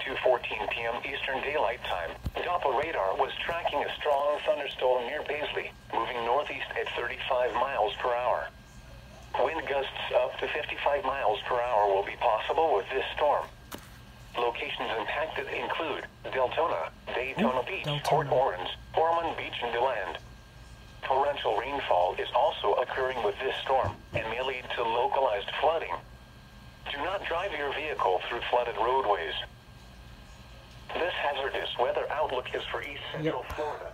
2:14 p.m. Eastern Daylight Time, Doppler radar was tracking a strong thunderstorm near Paisley, moving northeast at 35 miles per hour. Wind gusts up to 55 miles per hour will be possible with this storm. Locations impacted include Deltona, Daytona Beach, Port Deltona. Orange, Ormond Beach, and DeLand. Torrential rainfall is also occurring with this storm and may lead to localized flooding. Do not drive your vehicle through flooded roadways. Outlook is for East Central Florida.